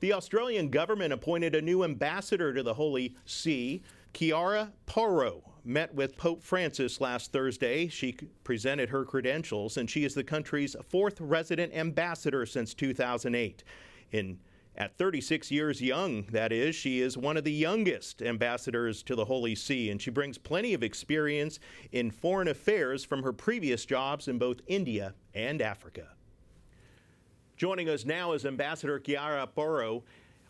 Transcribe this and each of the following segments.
The Australian government appointed a new ambassador to the Holy See. Chiara Porro met with Pope Francis last Thursday. She presented her credentials, and she is the country's fourth resident ambassador since 2008. In at 36 years young, that is, she is one of the youngest ambassadors to the Holy See, and she brings plenty of experience in foreign affairs from her previous jobs in both India and Africa. Joining us now is Ambassador Chiara Porro,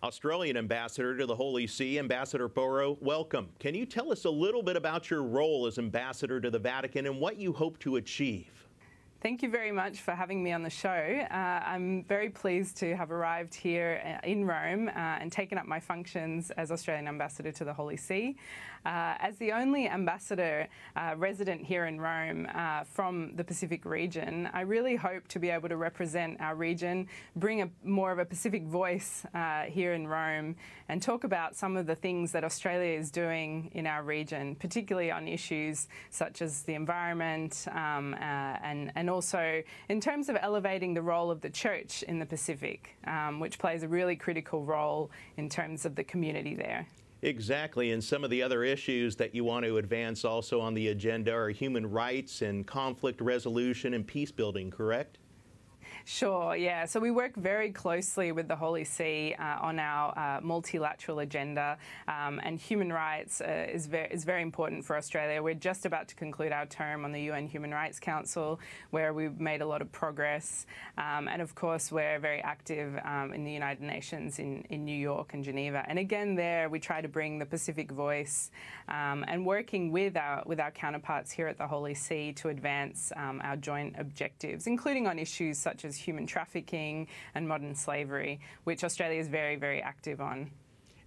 Australian ambassador to the Holy See. Ambassador Porro, welcome. Can you tell us a little bit about your role as ambassador to the Vatican and what you hope to achieve? Thank you very much for having me on the show. Uh, I'm very pleased to have arrived here uh, in Rome uh, and taken up my functions as Australian ambassador to the Holy See. Uh, as the only ambassador uh, resident here in Rome uh, from the Pacific region, I really hope to be able to represent our region, bring a more of a Pacific voice here in Rome, and talk about some of the things that Australia is doing in our region, particularly on issues such as the environment um, and, and and also in terms of elevating the role of the church in the Pacific, um, which plays a really critical role in terms of the community there. Exactly, and some of the other issues that you want to advance also on the agenda are human rights and conflict resolution and peace building, correct? Sure, yeah. So we work very closely with the Holy See uh, on our uh, multilateral agenda, um, and human rights uh, is, very, is very important for Australia. We're just about to conclude our term on the UN Human Rights Council, where we've made a lot of progress. Um, and of course, we're very active um, in the United Nations in, in New York and Geneva. And again, there we try to bring the Pacific voice um, and working with our, with our counterparts here at the Holy See to advance um, our joint objectives, including on issues such as human trafficking and modern slavery, which Australia is very, very active on.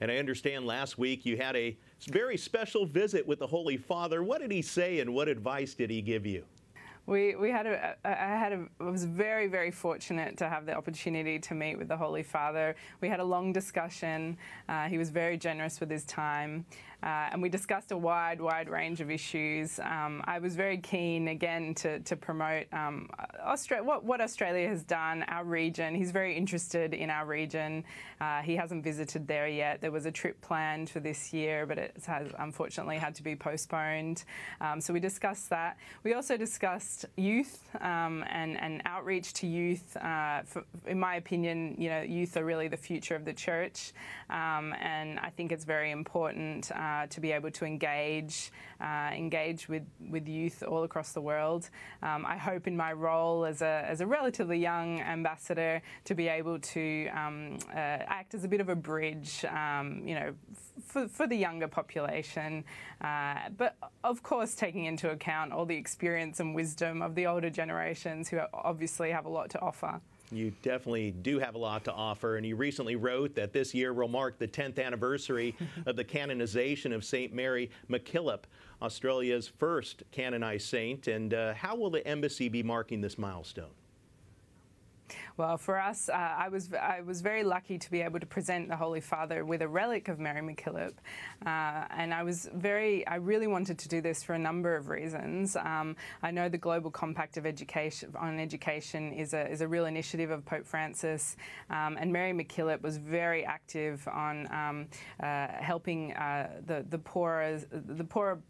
And I understand last week you had a very special visit with the Holy Father. What did he say and what advice did he give you? We, we had a, I had a, I was very, very fortunate to have the opportunity to meet with the Holy Father. We had a long discussion. Uh, he was very generous with his time. Uh, and we discussed a wide, wide range of issues. Um, I was very keen, again, to, to promote um, Austra- what, what Australia has done, our region. He's very interested in our region. Uh, he hasn't visited there yet. There was a trip planned for this year, but it has unfortunately had to be postponed. Um, so we discussed that. We also discussed youth um, and, and outreach to youth. Uh, for, in my opinion, you know, youth are really the future of the church, um, and I think it's very important. Uh, to be able to engage, uh, engage with, with youth all across the world. Um, I hope in my role as a, as a relatively young ambassador to be able to um, uh, act as a bit of a bridge, um, you know, for, for the younger population. Uh, but of course, taking into account all the experience and wisdom of the older generations who obviously have a lot to offer. You definitely do have a lot to offer, and you recently wrote that this year will mark the 10th anniversary of the canonization of St. Mary MacKillop, Australia's first canonized saint. And uh, how will the embassy be marking this milestone? Well, for us, uh, I was I was very lucky to be able to present the Holy Father with a relic of Mary MacKillop, uh, and I was very I really wanted to do this for a number of reasons. Um, I know the Global Compact of Education on Education is a is a real initiative of Pope Francis, um, and Mary MacKillop was very active on um, uh, helping uh, the the poorer the poorer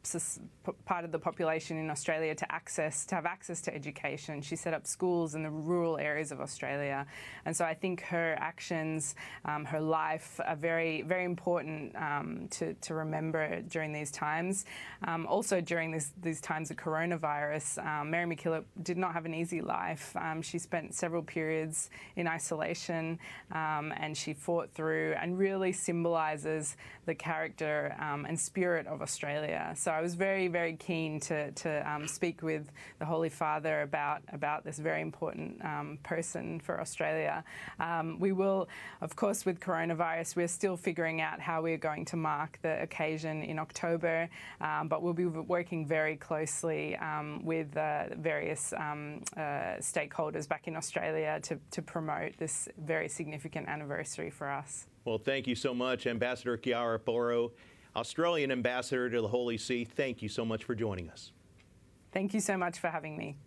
part of the population in Australia to access to have access to education. She set up schools in the rural areas of Australia. Australia. And so I think her actions, um, her life are very, very important um, to, to remember during these times. Um, also, during this, these times of coronavirus, um, Mary MacKillop did not have an easy life. Um, she spent several periods in isolation um, and she fought through and really symbolises the character and spirit of Australia. So I was very, very keen to, to speak with the Holy Father about, about this very important person for Australia. Um, we will, of course, with coronavirus, we're still figuring out how we're going to mark the occasion in October, um, but we'll be working very closely um, with uh, various um, uh, stakeholders back in Australia to, to promote this very significant anniversary for us. Well, thank you so much, Ambassador Chiara Porro, Australian Ambassador to the Holy See. Thank you so much for joining us. Thank you so much for having me.